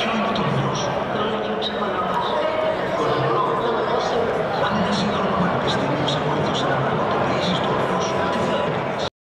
achando muito grosso.